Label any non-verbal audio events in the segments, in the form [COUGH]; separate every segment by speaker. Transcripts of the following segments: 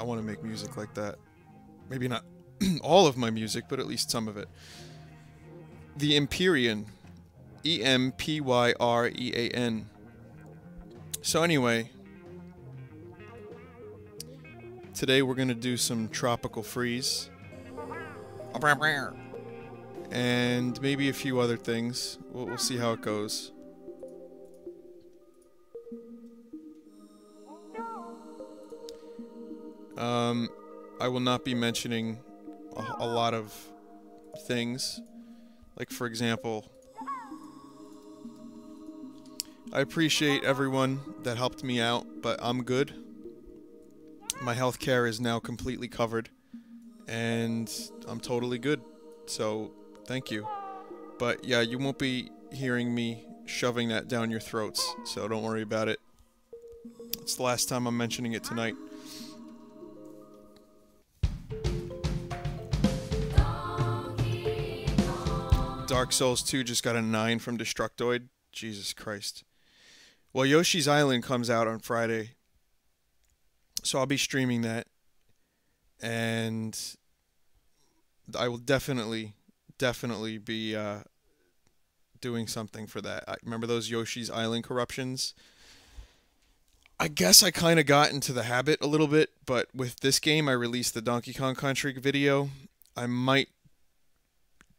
Speaker 1: I want to make music like that. Maybe not [CLEARS THROAT] all of my music, but at least some of it. The Empyrean. E M P Y R E A N. So, anyway, today we're going to do some tropical freeze. And maybe a few other things. We'll, we'll see how it goes. Um, I will not be mentioning a, a lot of things. Like, for example, I appreciate everyone that helped me out, but I'm good. My health care is now completely covered, and I'm totally good. So, thank you. But yeah, you won't be hearing me shoving that down your throats, so don't worry about it. It's the last time I'm mentioning it tonight. Dark Souls 2 just got a 9 from Destructoid. Jesus Christ. Well, Yoshi's Island comes out on Friday. So I'll be streaming that. And I will definitely, definitely be uh, doing something for that. I remember those Yoshi's Island corruptions? I guess I kind of got into the habit a little bit, but with this game, I released the Donkey Kong Country video. I might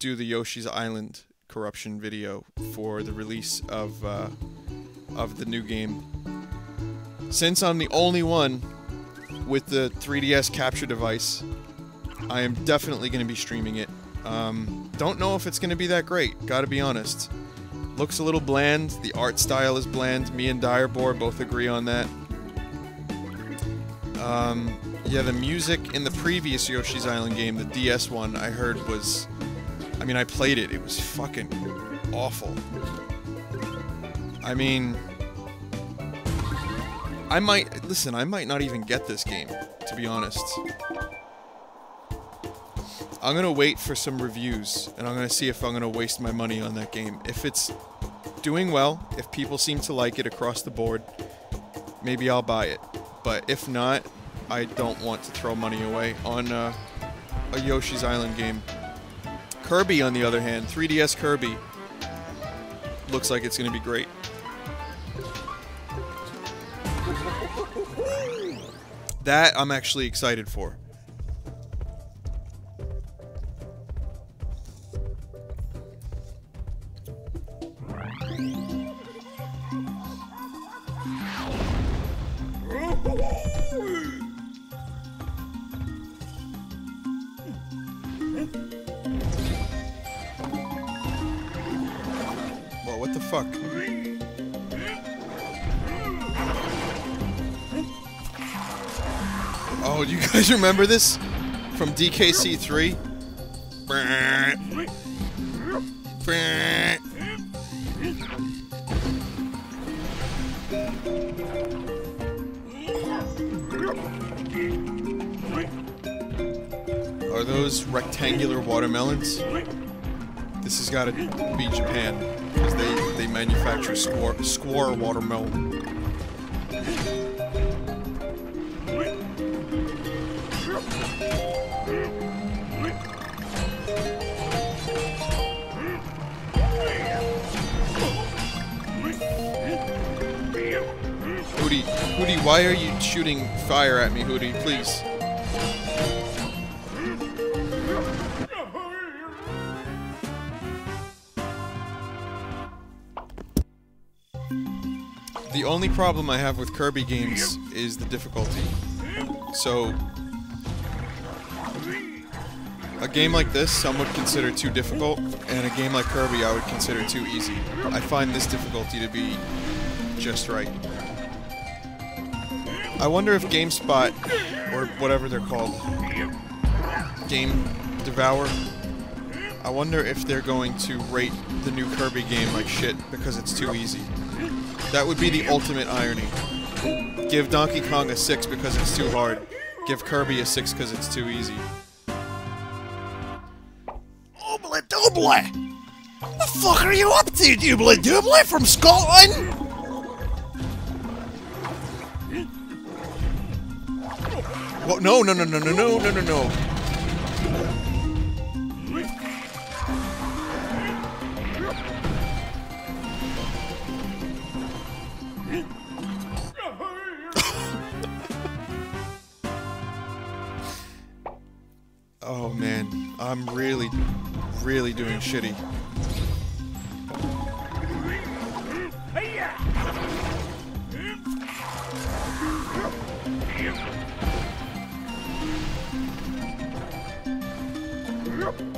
Speaker 1: do the Yoshi's Island corruption video for the release of uh, of the new game. Since I'm the only one with the 3DS capture device, I am definitely going to be streaming it. Um, don't know if it's going to be that great, gotta be honest. Looks a little bland, the art style is bland, me and Direbor both agree on that. Um, yeah, the music in the previous Yoshi's Island game, the DS one, I heard was... I mean, I played it, it was fucking awful. I mean... I might... Listen, I might not even get this game, to be honest. I'm gonna wait for some reviews, and I'm gonna see if I'm gonna waste my money on that game. If it's doing well, if people seem to like it across the board, maybe I'll buy it. But if not, I don't want to throw money away on uh, a Yoshi's Island game. Kirby, on the other hand, 3DS Kirby, looks like it's gonna be great. That I'm actually excited for. Remember this from DKC 3? Are those rectangular watermelons? This has got to be Japan because they they manufacture square square watermelon. Hootie, why are you shooting fire at me, Hootie? Please. The only problem I have with Kirby games is the difficulty. So, a game like this, some would consider too difficult, and a game like Kirby I would consider too easy. I find this difficulty to be just right. I wonder if GameSpot, or whatever they're called, Game Devour, I wonder if they're going to rate the new Kirby game like shit because it's too easy. That would be the ultimate irony. Give Donkey Kong a 6 because it's too hard. Give Kirby a 6 because it's too easy.
Speaker 2: Oobly doobly! What the fuck are you up to, doobly doobly from Scotland?
Speaker 1: Well, no, no, no, no, no, no, no, no, no. Oh man, I'm really, really doing shitty.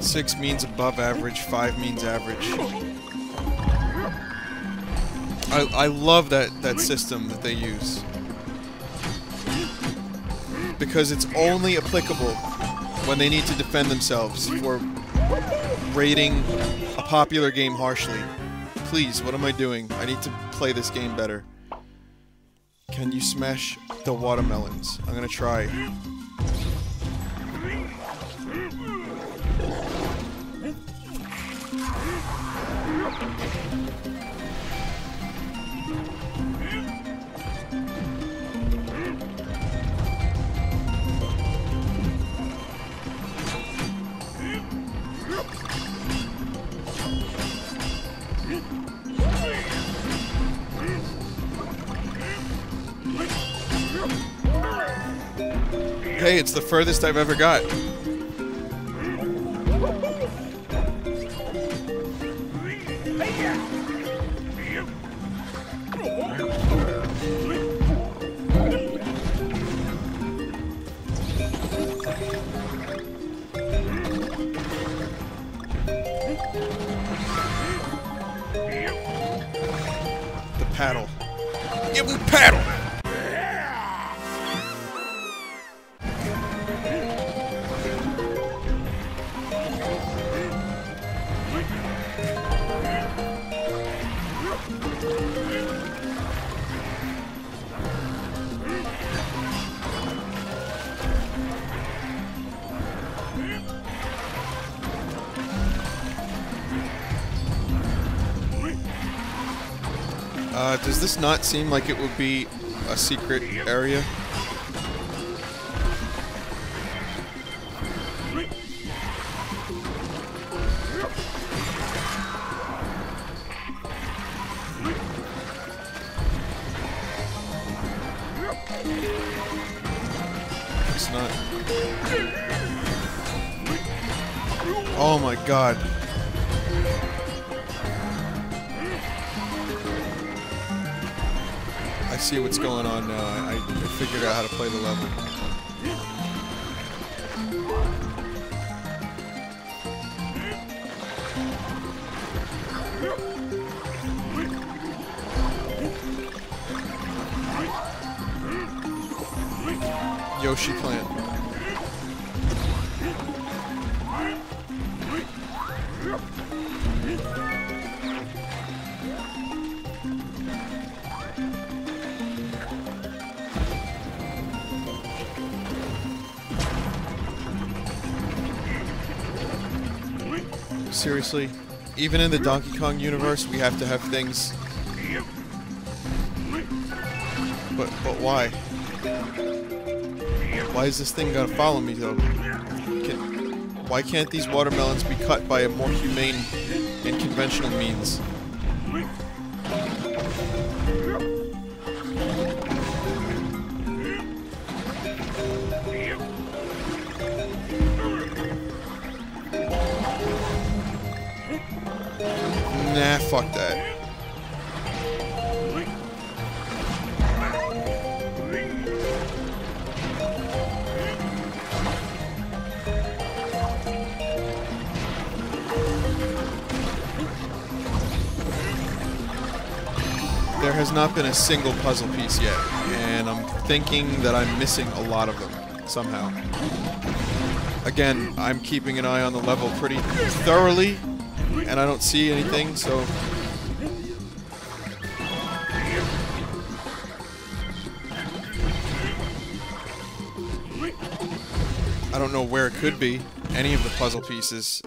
Speaker 1: Six means above average, five means average. I, I love that, that system that they use. Because it's only applicable when they need to defend themselves for rating a popular game harshly. Please, what am I doing? I need to play this game better. Can you smash the watermelons? I'm gonna try. Hey, it's the furthest I've ever got. This not seem like it would be a secret area? I see what's going on now. I, I figured out how to play the level. Yoshi plant. Seriously? Even in the Donkey Kong universe, we have to have things. But but why? Why is this thing gonna follow me though? Can, why can't these watermelons be cut by a more humane and conventional means? A single puzzle piece yet, and I'm thinking that I'm missing a lot of them somehow. Again, I'm keeping an eye on the level pretty thoroughly, and I don't see anything, so. I don't know where it could be. Any of the puzzle pieces.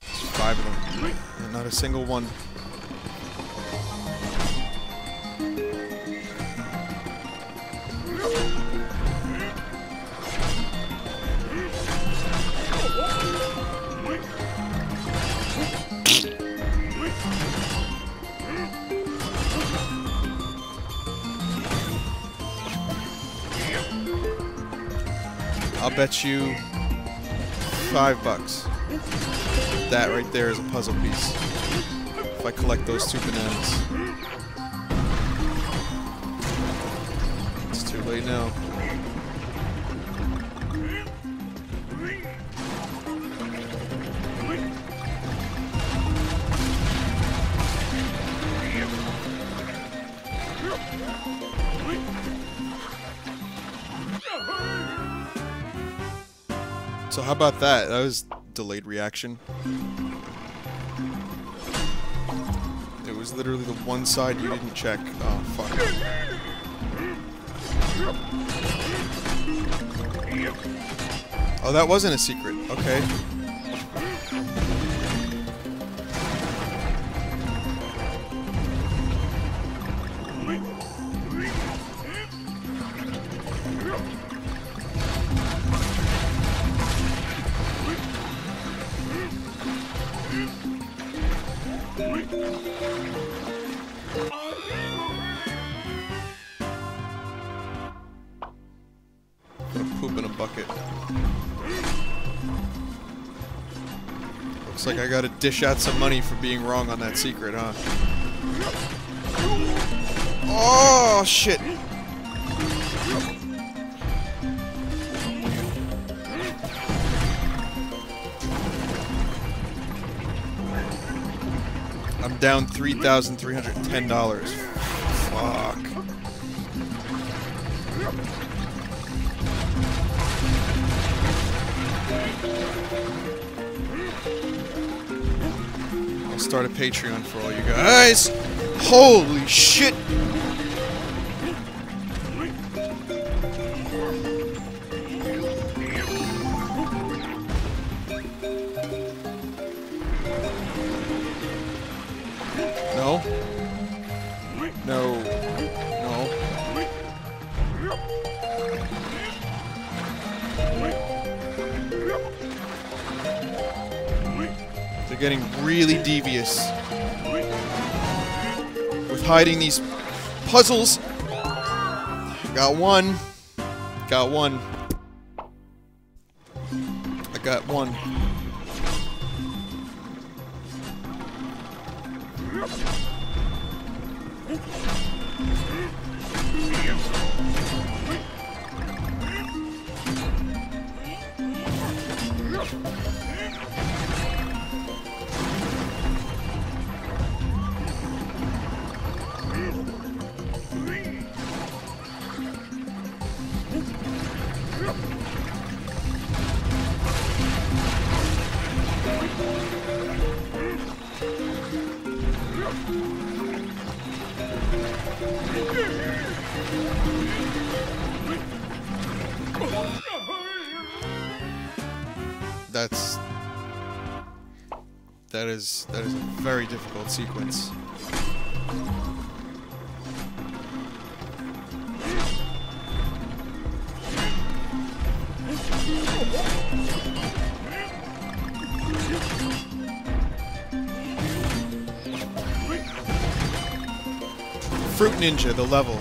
Speaker 1: Five of them. And not a single one. Bet you five bucks. That right there is a puzzle piece. If I collect those two bananas. It's too late now. About that? That was delayed reaction. It was literally the one side you didn't check. Oh, fuck. Oh, that wasn't a secret. Okay. Dish out some money for being wrong on that secret, huh? Oh, shit! I'm down $3,310. Fuck. Start a Patreon for all you guys. Holy shit! They're getting really devious with hiding these puzzles. Got one. Got one. I got one. Sequence. Fruit Ninja, the level.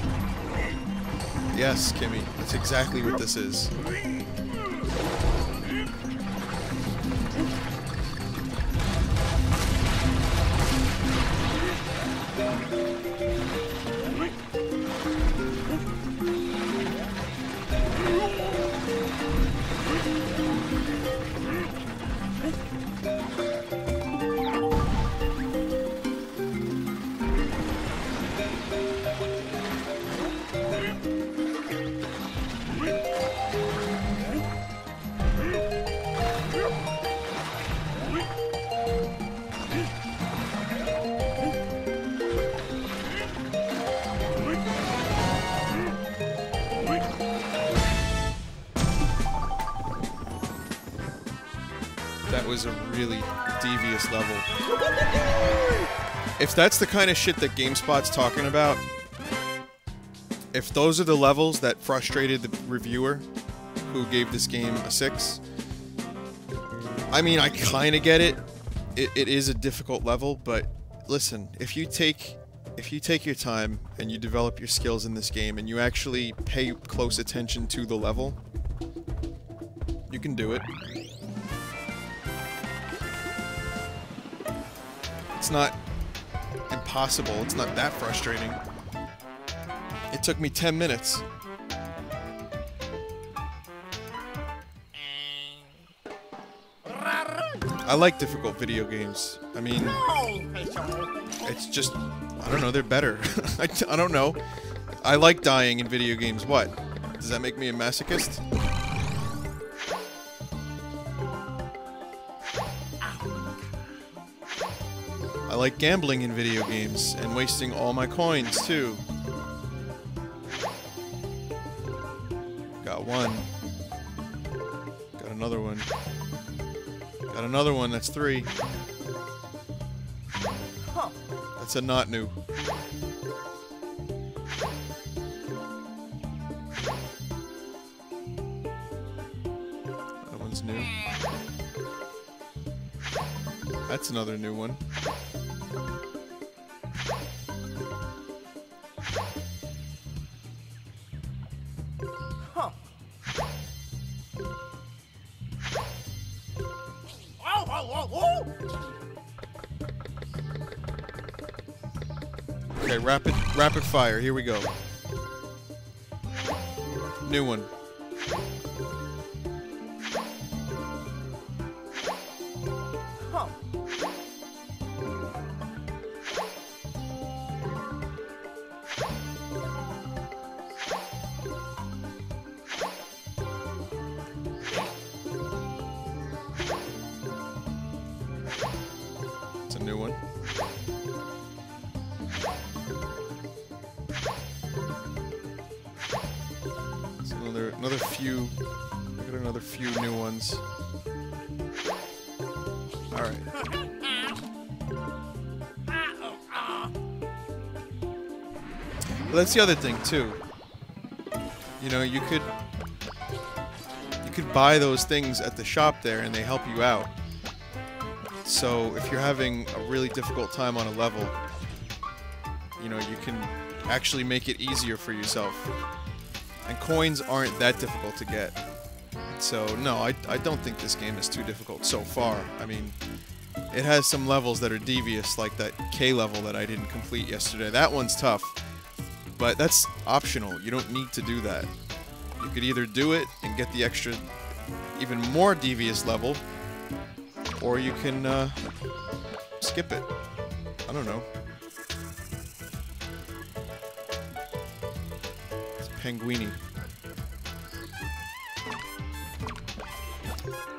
Speaker 1: Yes, Kimmy, that's exactly what this is. Devious level. If that's the kind of shit that GameSpot's talking about, if those are the levels that frustrated the reviewer who gave this game a 6, I mean, I kind of get it. it. It is a difficult level, but listen, if you take if you take your time and you develop your skills in this game and you actually pay close attention to the level, You can do it. It's not impossible. It's not that frustrating. It took me 10 minutes. I like difficult video games. I mean, it's just, I don't know, they're better. I, [LAUGHS] I don't know. I like dying in video games. What? Does that make me a masochist? Like gambling in video games and wasting all my coins too. Got one. Got another one. Got another one, that's three. That's a not new. That one's new. That's another new one. Rapid fire. Here we go. New one. That's the other thing too. You know, you could you could buy those things at the shop there, and they help you out. So if you're having a really difficult time on a level, you know, you can actually make it easier for yourself. And coins aren't that difficult to get. So no, I, I don't think this game is too difficult so far. I mean, it has some levels that are devious, like that K level that I didn't complete yesterday. That one's tough, but that's optional. You don't need to do that. You could either do it and get the extra, even more devious level, or you can uh, skip it. I don't know. It's Penguini.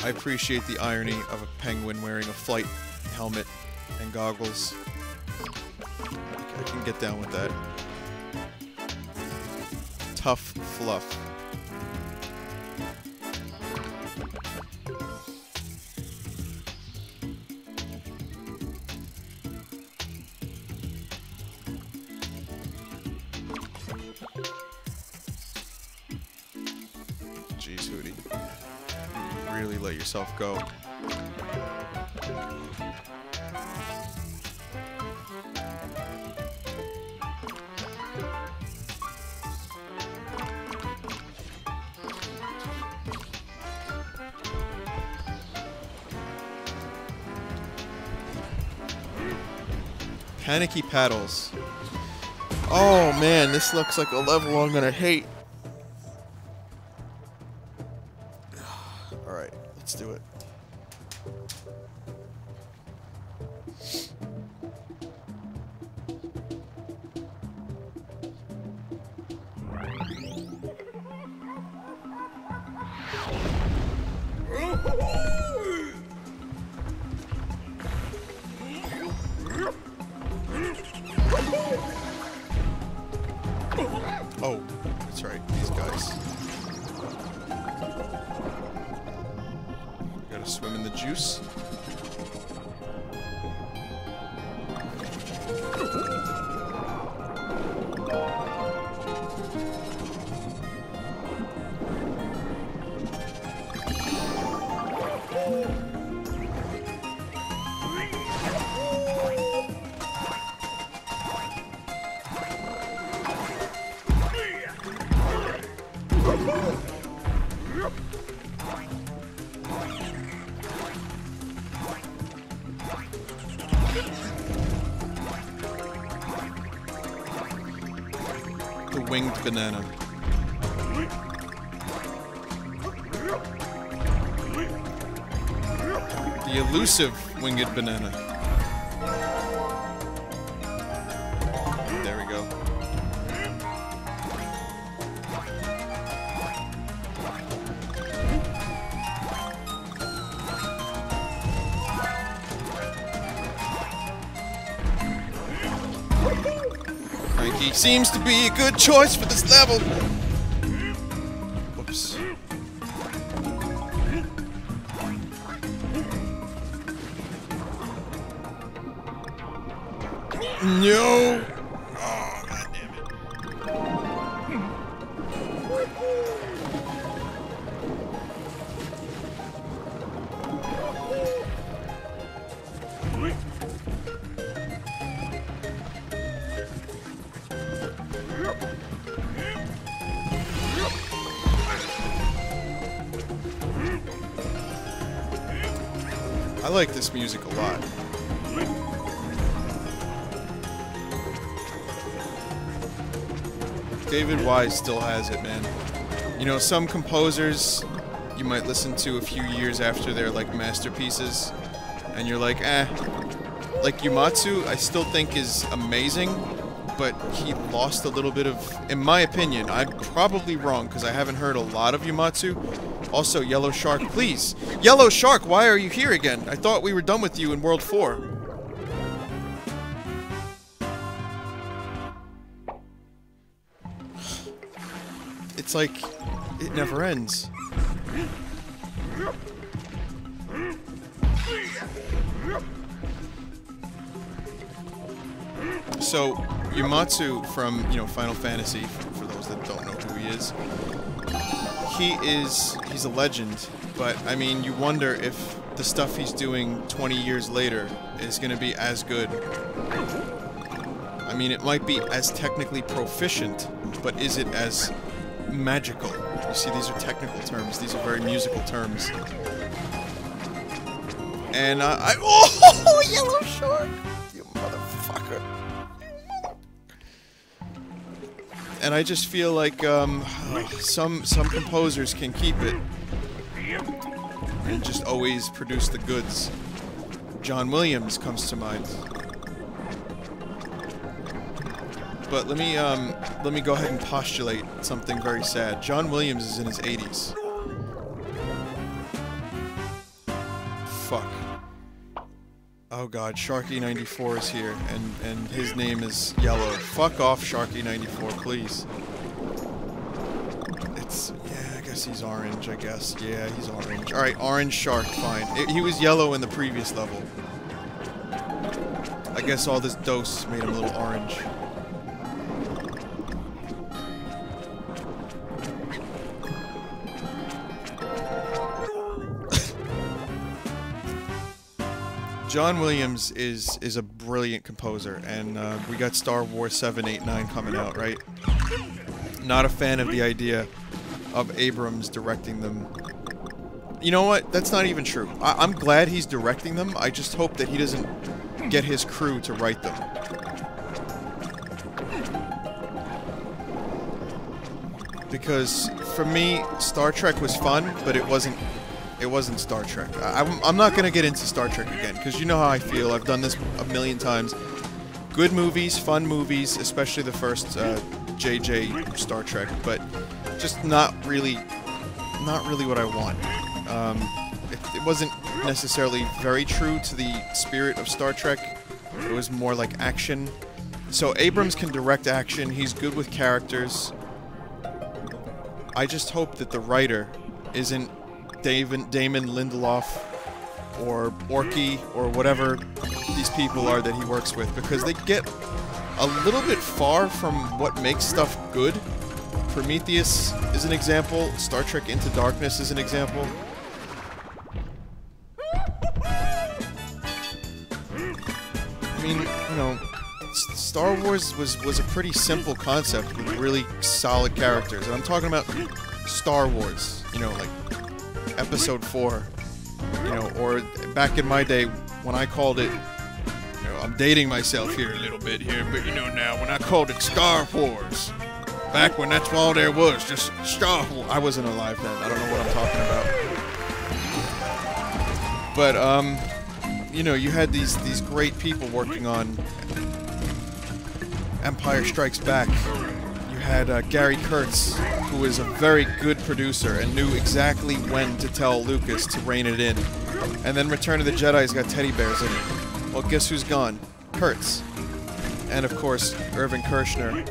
Speaker 1: I appreciate the irony of a penguin wearing a flight helmet and goggles. I can get down with that. Fluff. Panicky paddles. Oh man, this looks like a level I'm gonna hate. Banana. The elusive winged banana. Seems to be a good choice for this level. Still has it, man. You know, some composers you might listen to a few years after their like masterpieces, and you're like, eh. Like Uematsu, I still think is amazing, but he lost a little bit of, in my opinion. I'm probably wrong because I haven't heard a lot of Uematsu. Also, Yellow Shark, please. Yellow Shark, why are you here again? I thought we were done with you in World 4. It's like, it never ends. So, Uematsu from, you know, Final Fantasy, for those that don't know who he is, he is he's a legend, but I mean, you wonder if the stuff he's doing 20 years later is going to be as good. I mean, it might be as technically proficient, but is it as magical? You see, these are technical terms. These are very musical terms. And I [LAUGHS] oh, yellow shark, you motherfucker. and I just feel like um, [SIGHS] some some composers can keep it and just always produce the goods. John Williams comes to mind. But let me um, let me go ahead and postulate something very sad. John Williams is in his 80s. Fuck. Oh god, Sharky94 is here, and, and his name is Yellow. Fuck off, Sharky94, please. It's, yeah, I guess he's orange, I guess. Yeah, he's orange. Alright, orange shark, fine. It, he was yellow in the previous level. I guess all this dose made him a little orange. John Williams is is a brilliant composer, and uh, we got Star Wars 7, 8, 9 coming out, right? Not a fan of the idea of Abrams directing them. You know what? That's not even true. I I'm glad he's directing them. I just hope that he doesn't get his crew to write them. Because for me, Star Trek was fun, but it wasn't it wasn't Star Trek. I, I'm, I'm not gonna get into Star Trek again because you know how I feel. I've done this a million times. Good movies, fun movies, especially the first uh, JJ Star Trek, but just not really, not really what I want. Um, it, it wasn't necessarily very true to the spirit of Star Trek. It was more like action. So Abrams can direct action. He's good with characters. I just hope that the writer isn't David, Damon Lindelof or Orci or whatever these people are that he works with because they get a little bit far from what makes stuff good. Prometheus is an example. Star Trek Into Darkness is an example. I mean, you know, Star Wars was was a pretty simple concept with really solid characters, and I'm talking about Star Wars. You know, like Episode Four. You know, or back in my day when I called it. You know, I'm dating myself here a little bit here, but you know now when I called it Star Wars. Back when that's all there was, just Star Wars. I wasn't alive then. I don't know what I'm talking about. But um, you know, you had these these great people working on Empire Strikes Back. Had uh, Gary Kurtz, who was a very good producer and knew exactly when to tell Lucas to rein it in. And then Return of the Jedi's got teddy bears in it. Well, guess who's gone? Kurtz. And of course, Irvin Kershner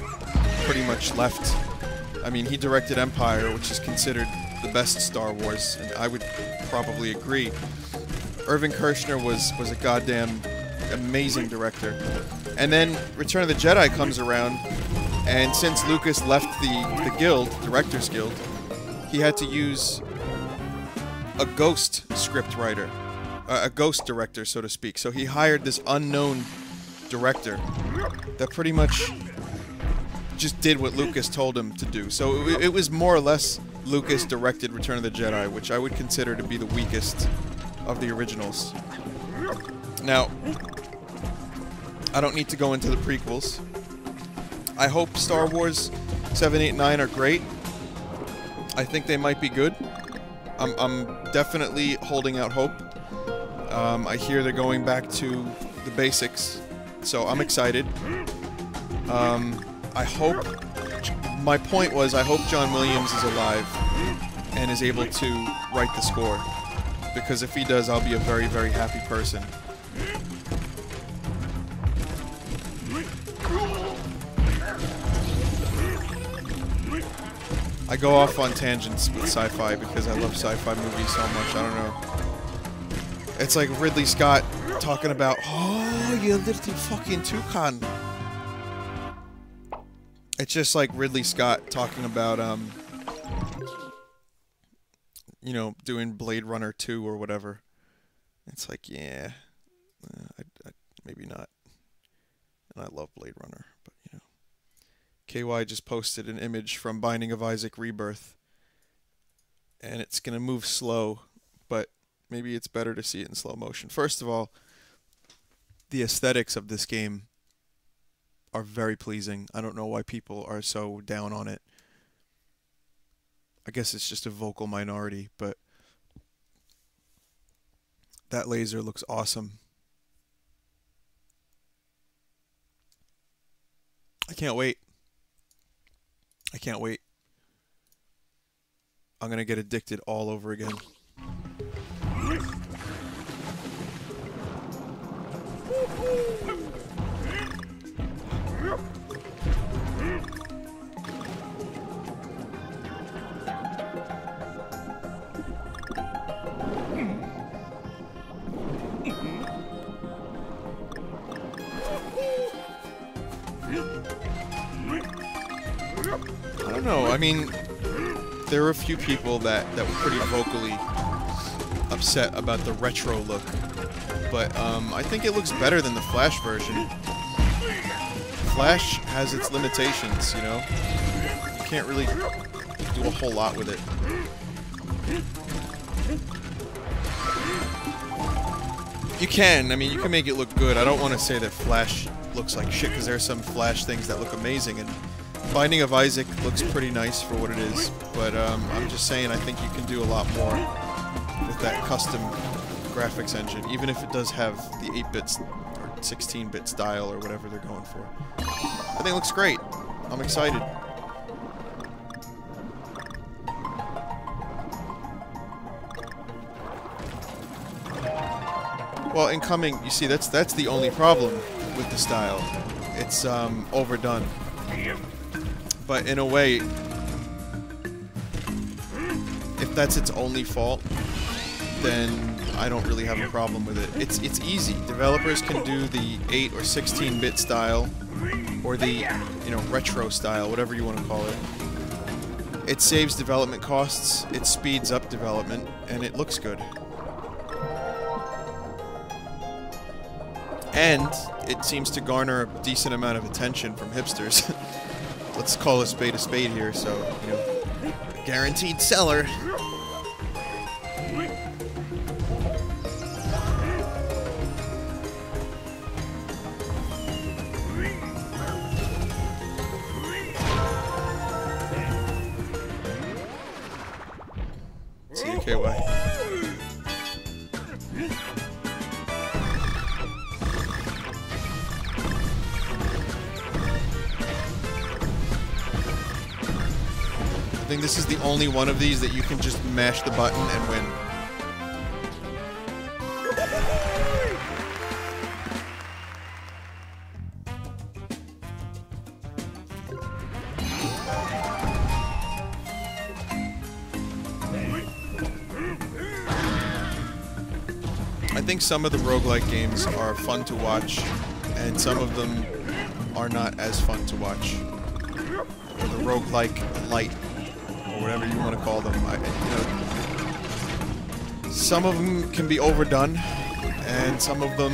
Speaker 1: pretty much left. I mean, he directed Empire, which is considered the best Star Wars, and I would probably agree. Irvin Kershner was was a goddamn amazing director. And then Return of the Jedi comes around, and since Lucas left the the guild, Directors Guild, he had to use a ghost script writer, uh, a ghost director, so to speak. So he hired this unknown director that pretty much just did what Lucas told him to do. So it, it was more or less Lucas directed Return of the Jedi, which I would consider to be the weakest of the originals. Now, I don't need to go into the prequels. I hope Star Wars 7, 8, 9 are great. I think they might be good. I'm, I'm definitely holding out hope. Um, I hear they're going back to the basics, so I'm excited. Um, I hope. My point was, I hope John Williams is alive and is able to write the score. Because if he does, I'll be a very, very happy person. I go off on tangents with sci-fi because I love sci-fi movies so much. I don't know. It's like Ridley Scott talking about, oh, you little fucking toucan. It's just like Ridley Scott talking about, um, you know, doing Blade Runner 2 or whatever. It's like, yeah, uh, I, I, maybe not. And I love Blade Runner. KY just posted an image from Binding of Isaac Rebirth. And it's going to move slow, but maybe it's better to see it in slow motion. First of all, the aesthetics of this game are very pleasing. I don't know why people are so down on it. I guess it's just a vocal minority, but that laser looks awesome. I can't wait. I can't wait. I'm going to get addicted all over again. Know. I mean, there were a few people that, that were pretty vocally upset about the retro look. But um, I think it looks better than the Flash version. Flash has its limitations, you know? You can't really do a whole lot with it. You can. I mean, you can make it look good. I don't want to say that Flash looks like shit, because there are some Flash things that look amazing, and Binding of Isaac looks pretty nice for what it is, but um, I'm just saying I think you can do a lot more with that custom graphics engine, even if it does have the 8-bit or 16-bit style or whatever they're going for. I think it looks great. I'm excited. Well, incoming, you see, that's that's the only problem with the style. It's um, overdone. But in a way, if that's its only fault, then I don't really have a problem with it. It's it's easy. Developers can do the 8 or 16-bit style, or the you know retro style, whatever you want to call it. It saves development costs, it speeds up development, and it looks good. And it seems to garner a decent amount of attention from hipsters. [LAUGHS] Let's call a spade a spade here, so, you know, guaranteed seller. Only one of these that you can just mash the button and win. I think some of the roguelike games are fun to watch, and some of them are not as fun to watch. The roguelike light, whatever you want to call them. I, you know, some of them can be overdone, and some of them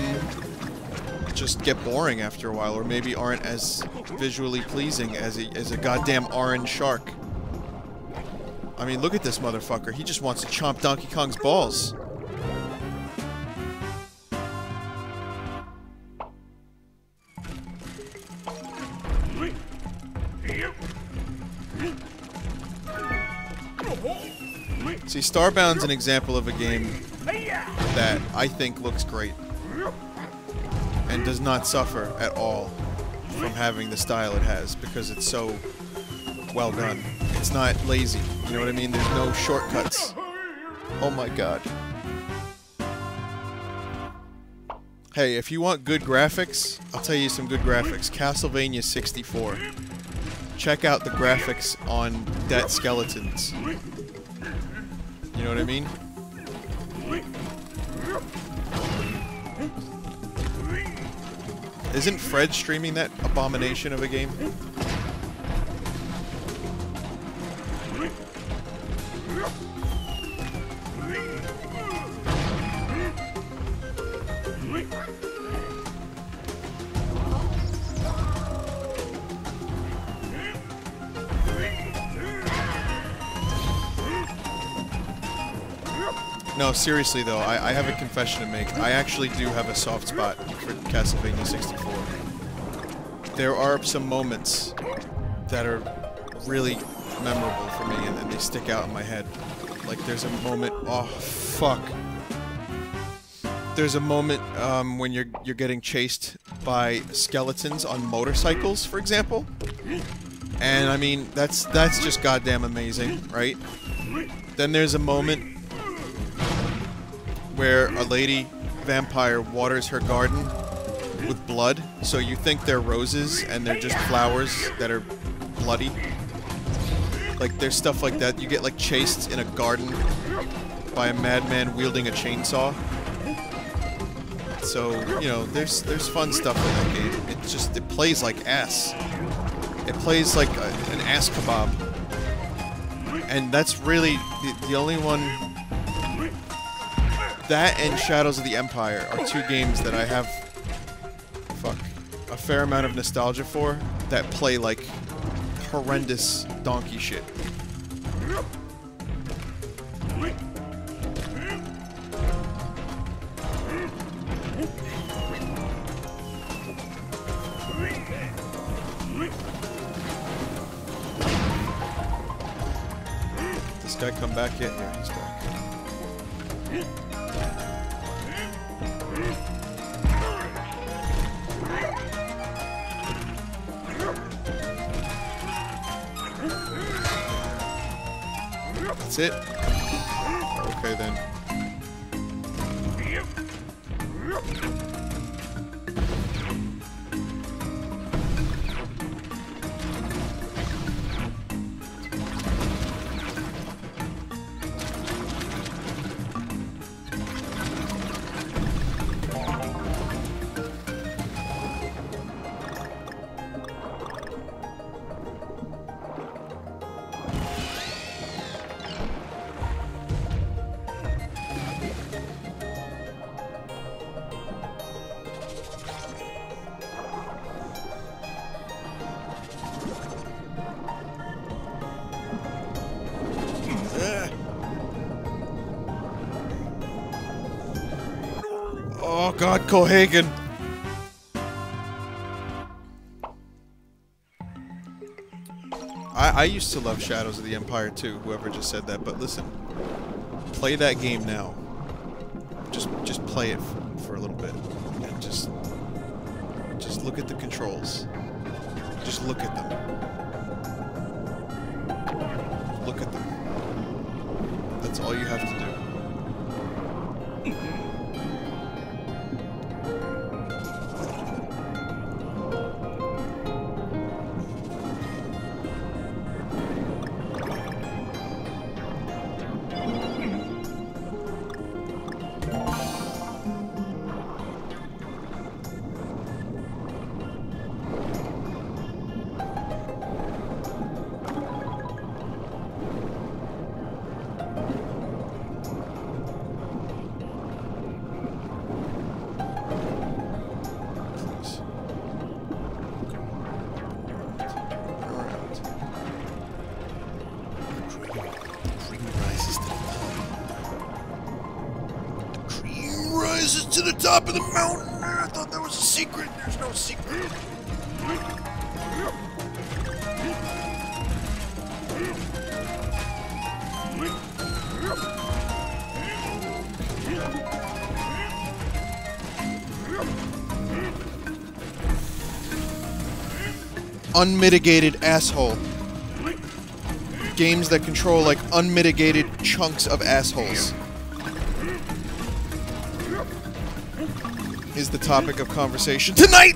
Speaker 1: just get boring after a while, or maybe aren't as visually pleasing as a, as a goddamn orange shark. I mean, look at this motherfucker. He just wants to chomp Donkey Kong's balls. Starbound's an example of a game that I think looks great and does not suffer at all from having the style it has because it's so well done. It's not lazy. You know what I mean? There's no shortcuts. Oh my god. Hey, if you want good graphics, I'll tell you some good graphics. Castlevania 64. Check out the graphics on Dead Skeletons. You know what I mean? Isn't Fred streaming that abomination of a game? Seriously though, I, I have a confession to make. I actually do have a soft spot for Castlevania 64. There are some moments that are really memorable for me and, and they stick out in my head. Like there's a moment, oh fuck. There's a moment um, when you're you're getting chased by skeletons on motorcycles, for example. And I mean, that's that's just goddamn amazing, right? Then there's a moment where a lady vampire waters her garden with blood. So you think they're roses and they're just flowers that are bloody. Like there's stuff like that. You get like chased in a garden by a madman wielding a chainsaw. So, you know, there's there's fun stuff in that game. It just it plays like ass. It plays like a, an ass kebab. And that's really the, the only one that and Shadows of the Empire are two games that I have fuck a fair amount of nostalgia for that play like horrendous donkey shit. This guy come back yet? God, Cohagen. I, I used to love Shadows of the Empire too, whoever just said that, but listen. play that game now. Just just play it for a little bit and just just look at the controls. Just look at them. Look at them. That's all you have to do.
Speaker 2: Secret. There's no secret.
Speaker 1: unmitigated asshole. Games that control like unmitigated chunks of assholes. Topic of conversation tonight!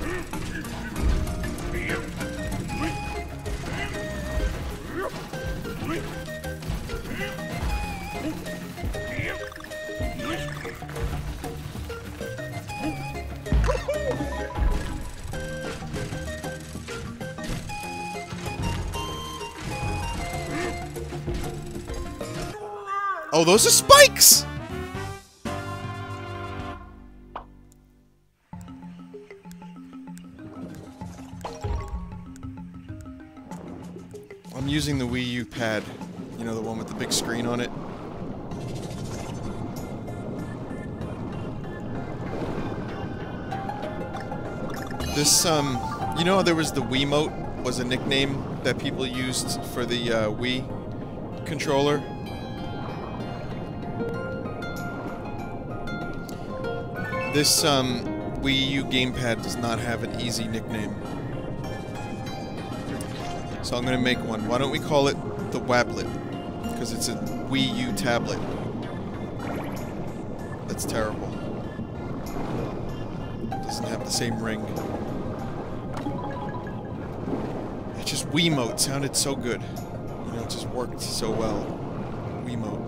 Speaker 1: Oh, those are spikes! One with the big screen on it. This, um, you know, there was the Wiimote was a nickname that people used for the uh, Wii controller. This um, Wii U gamepad does not have an easy nickname. So I'm gonna make one. Why don't we call it the Wablet? Because it's a Wii U tablet. That's terrible. Doesn't have the same ring. It just Wiimote sounded so good. You know, it just worked so well. Wiimote.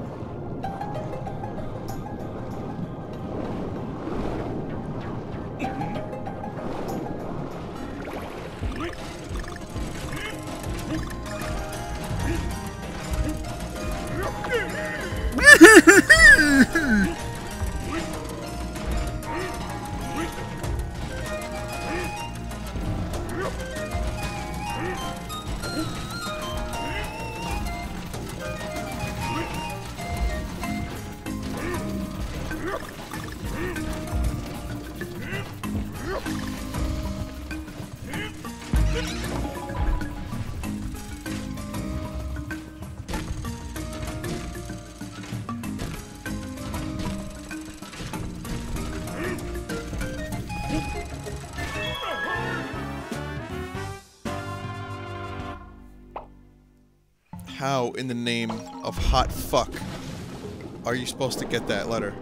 Speaker 1: In the name of hot fuck are you supposed to get that letter?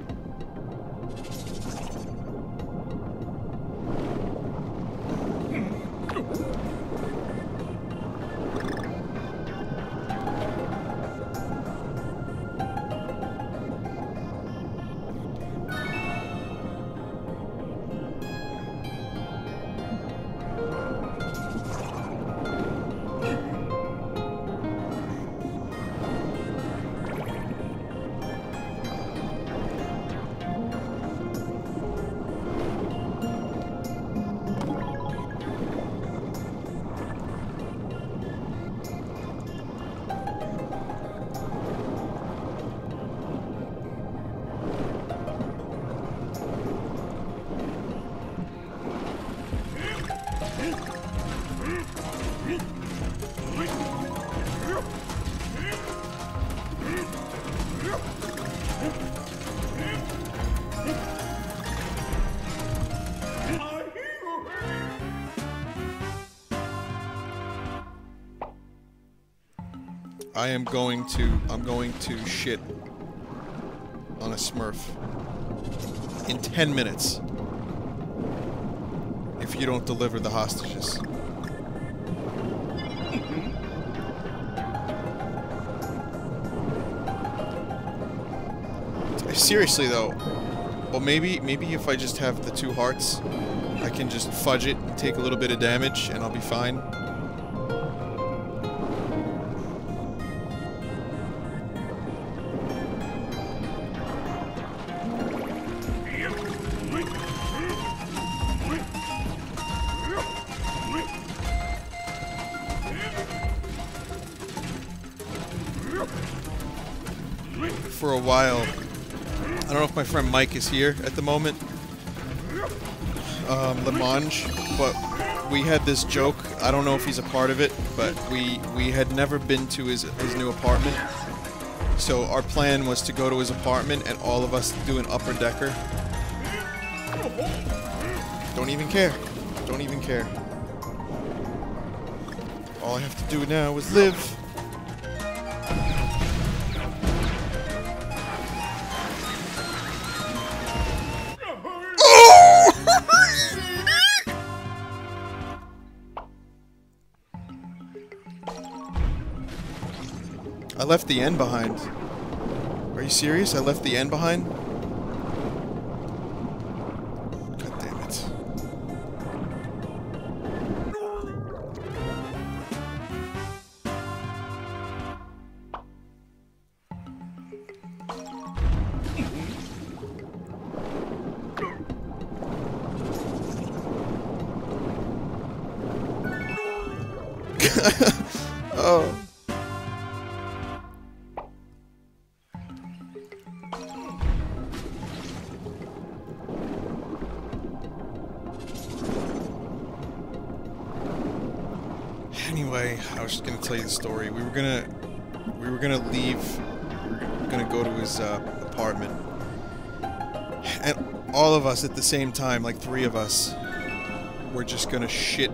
Speaker 1: I am going to I'm going to shit on a Smurf in 10 minutes if you don't deliver the hostages. Mm-hmm. Seriously though, well maybe maybe if I just have the two hearts, I can just fudge it and take a little bit of damage and I'll be fine. Mike is here at the moment, um, Lamange, but we had this joke. I don't know if he's a part of it, but we we had never been to his his new apartment. So our plan was to go to his apartment and all of us do an upper decker. Don't even care. Don't even care. All I have to do now is live. I left the end behind. Are you serious? I left the end behind? Tell you the story. We were gonna, we were gonna leave. We were gonna go to his uh, apartment, and all of us at the same time, like three of us, were just gonna shit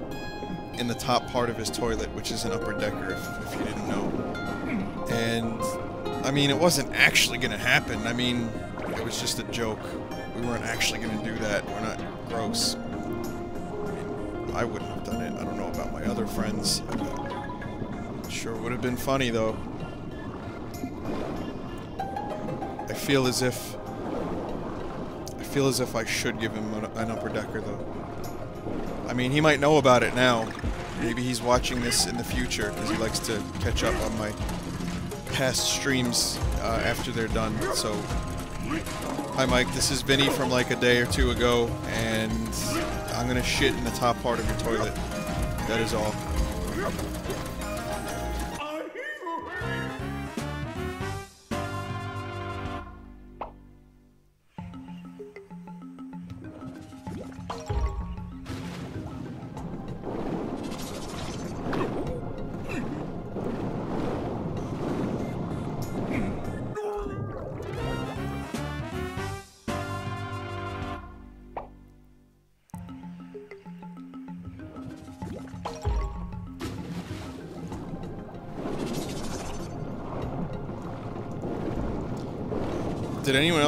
Speaker 1: in the top part of his toilet, which is an upper decker, if, if you didn't know. And I mean, it wasn't actually gonna happen. I mean, it was just a joke. We weren't actually gonna do that. We're not gross. I I wouldn't have done it. I don't know about my other friends. Sure would have been funny though. I feel as if I feel as if I should give him an, upper decker though. I mean, he might know about it now. Maybe he's watching this in the future because he likes to catch up on my past streams uh, after they're done. So, hi Mike, this is Vinny from like a day or two ago, and I'm gonna shit in the top part of your toilet. That is all.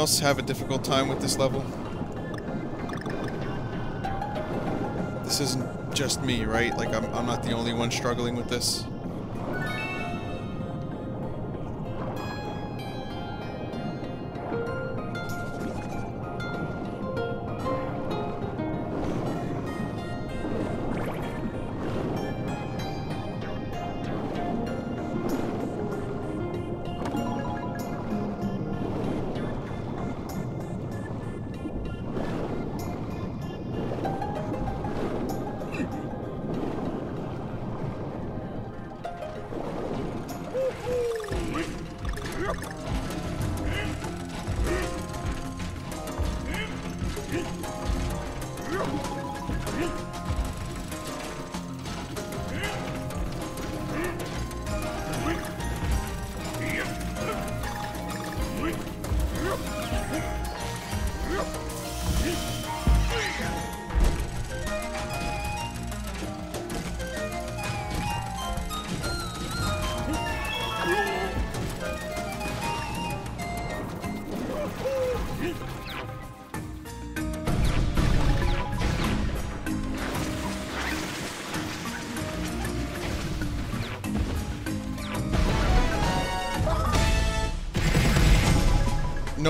Speaker 1: Else have a difficult time with this level? This isn't just me, right? Like, I'm, I'm not the only one struggling with this.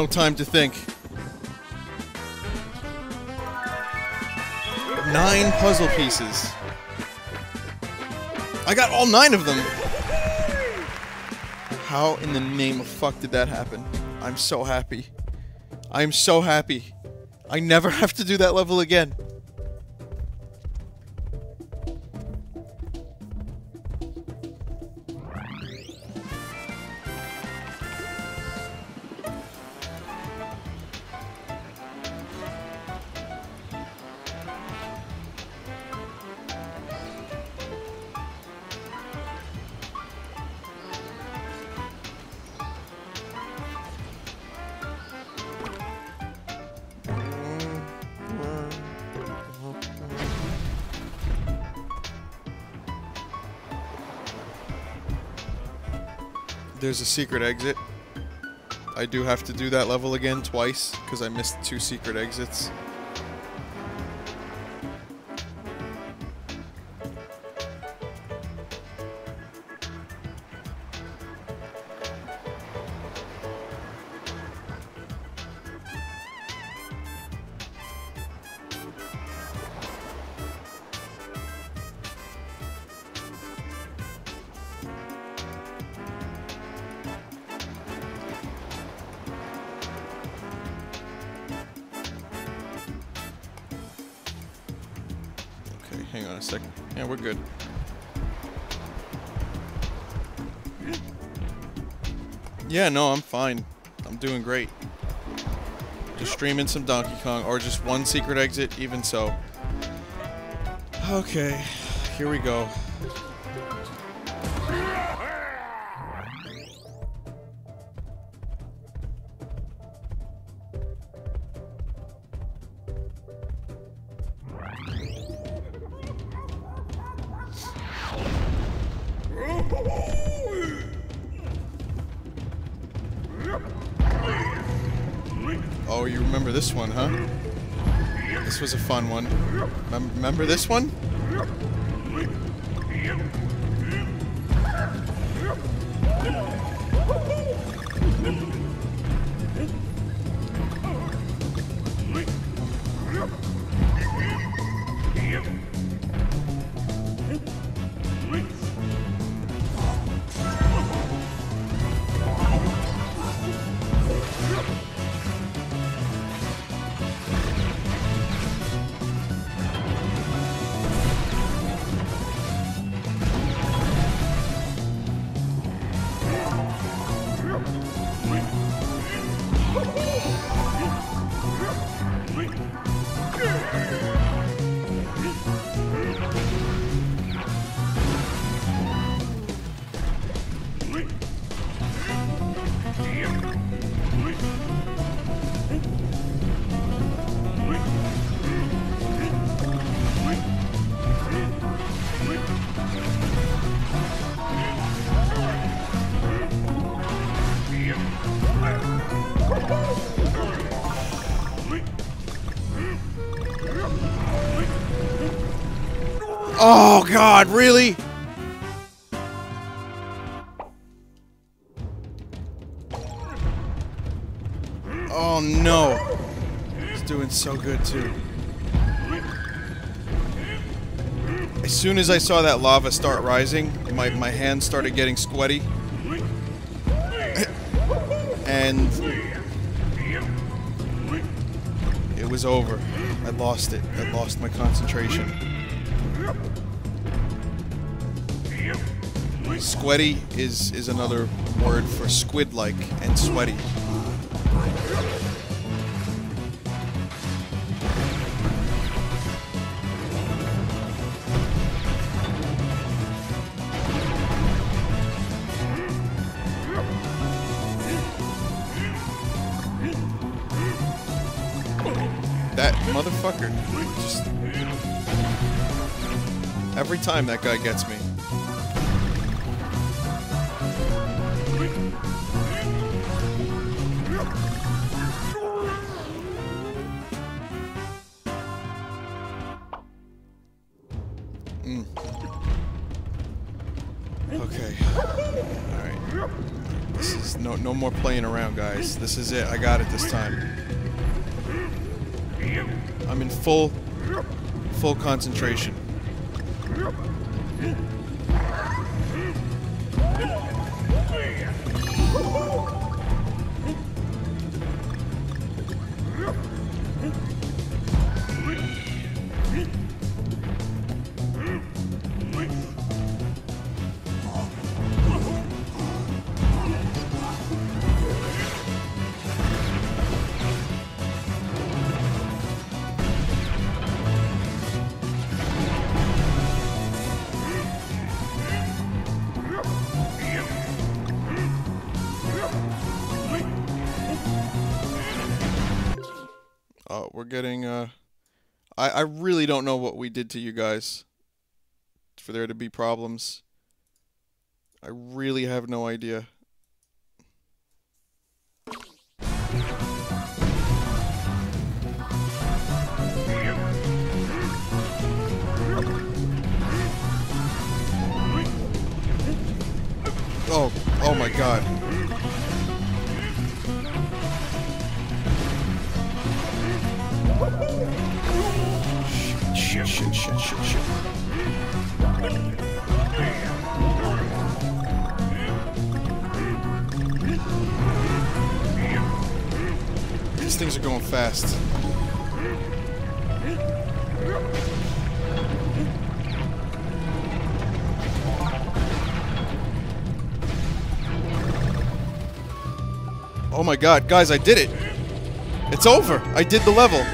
Speaker 1: No time to think. Nine puzzle pieces. I got all nine of them. How in the name of fuck did that happen? I'm so happy. I'm so happy. I never [LAUGHS] have to do that level again. There's a secret exit. I do have to do that level again twice because I missed two secret exits. Yeah, no, I'm fine. I'm doing great. Just streaming some Donkey Kong, or just one secret exit, even so. Okay, here we go. One, huh? This was a fun one. Mem- remember this one? God, really? Oh no. He's doing so good too. As soon as I saw that lava start rising, my, my hands started getting sweaty. and it was over. I lost it. I lost my concentration. Squetty is is another word for squid-like and sweaty. That motherfucker just every time that guy gets me. Guys. This is it. I got it this time. I'm in full full concentration. We're getting uh I I really don't know what we did to you guys for there to be problems. I really have no idea. Oh, oh my god. Shit, shit, shit, shit, shit. These things are going fast. Oh my god, guys, I did it! It's over! I did the level!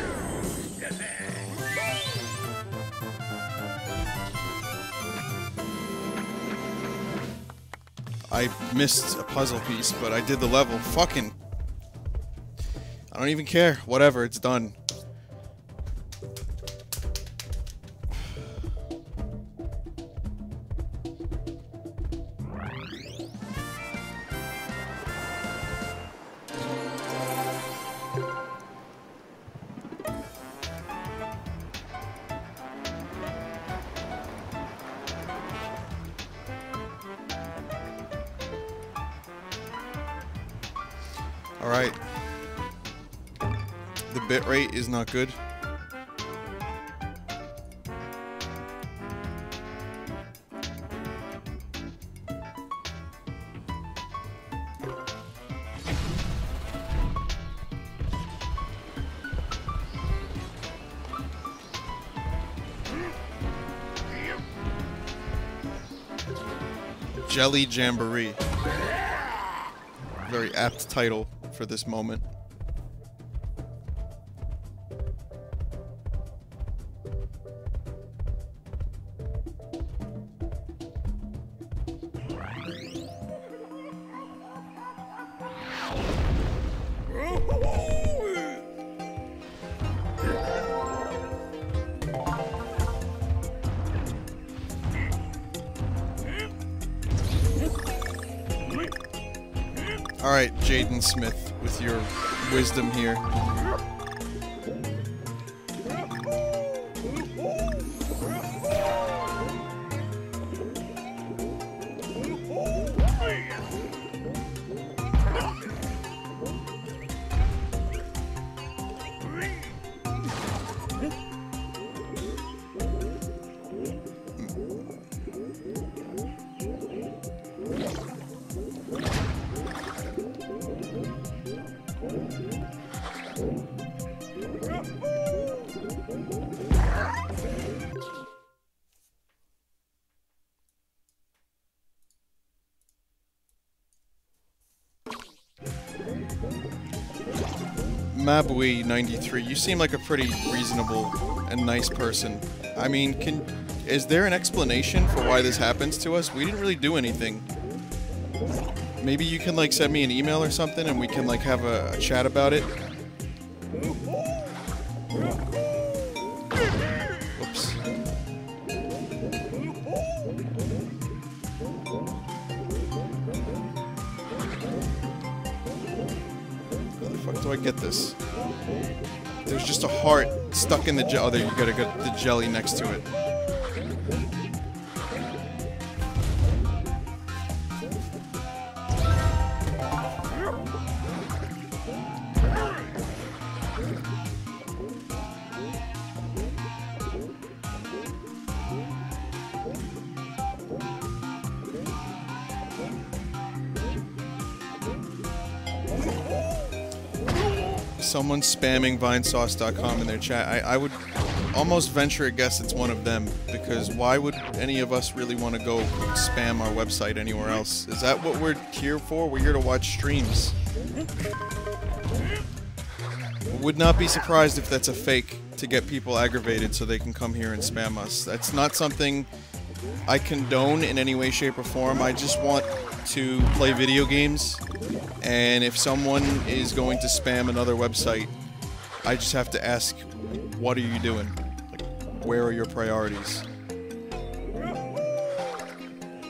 Speaker 1: I missed a puzzle piece, but I did the level. Fucking. I don't even care. Whatever, it's done. Not good. Jelly Jamboree. Very apt title for this moment. Wisdom here. Mabui93, you seem like a pretty reasonable and nice person. I mean, can is there an explanation for why this happens to us? We didn't really do anything. Maybe you can like send me an email or something and we can like have a, chat about it. Whoops. How the fuck do I get this? There's just a heart stuck in the jelly. Oh, there you gotta get the jelly next to it. Someone's spamming vinesauce.com in their chat. I, I would almost venture a guess it's one of them because why would any of us really want to go spam our website anywhere else? Is that what we're here for? We're here to watch streams. Would not be surprised if that's a fake to get people aggravated so they can come here and spam us. That's not something I condone in any way, shape, or form. I just want to play video games, and if someone is going to spam another website, I just have to ask, what are you doing? Like, where are your priorities?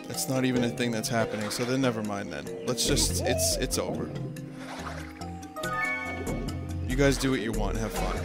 Speaker 1: That's not even a thing that's happening, so then never mind then. Let's just, it's, it's over. You guys do what you want, have fun.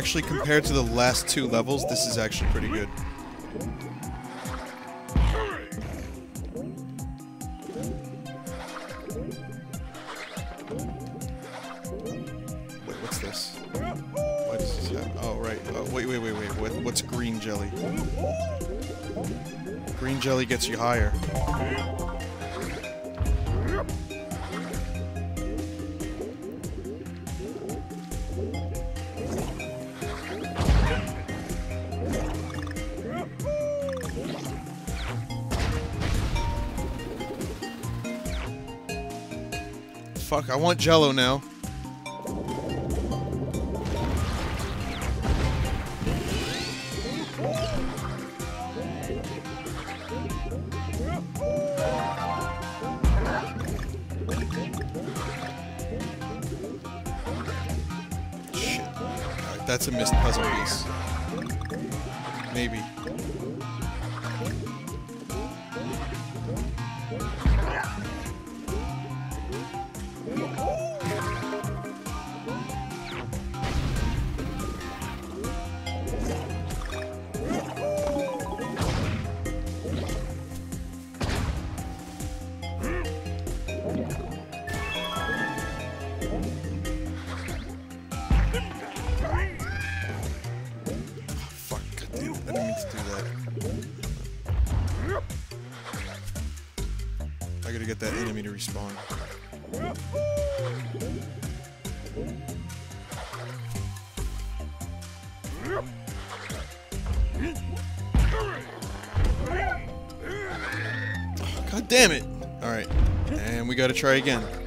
Speaker 1: Actually, compared to the last two levels, this is actually pretty good. Wait, what's this? Oh, right. Oh, wait, wait, wait, wait. What, what's green jelly? Green jelly gets you higher. Want jello now. Shit. That's a missed puzzle piece. Maybe. We gotta try again.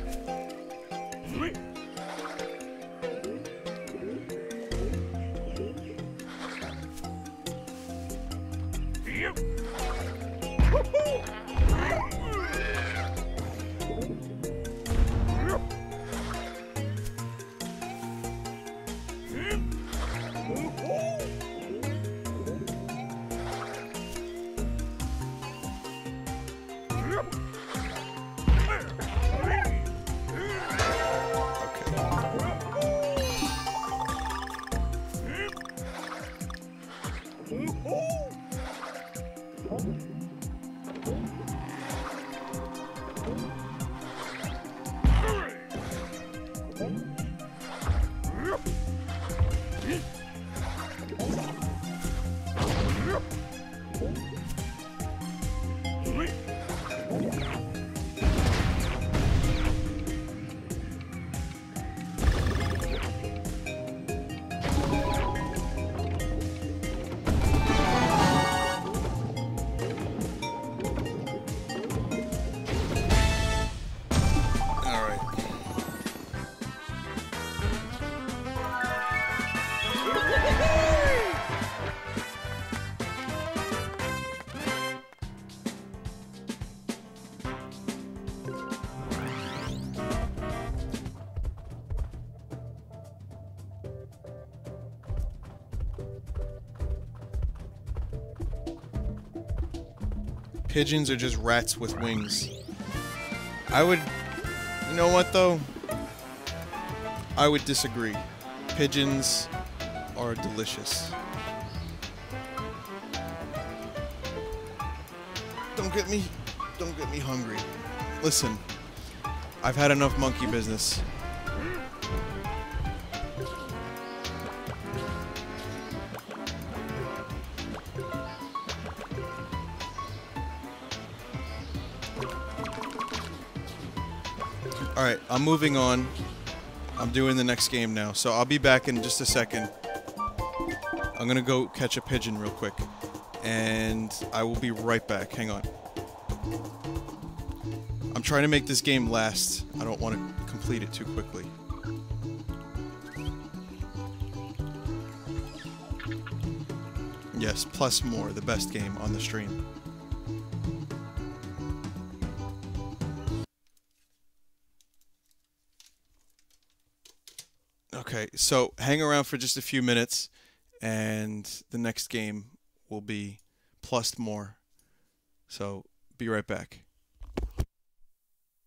Speaker 1: Pigeons are just rats with wings. I would you know what though? I would disagree. Pigeons are delicious. Don't get me don't get me hungry. Listen, I've had enough monkey business. I'm moving on. I'm doing the next game now, so I'll be back in just a second. I'm gonna go catch a pigeon real quick, and I will be right back. Hang on. I'm trying to make this game last. I don't want to complete it too quickly. Yes, plus more, the best game on the stream. So hang around for just a few minutes, and the next game will be plus more. So be right back.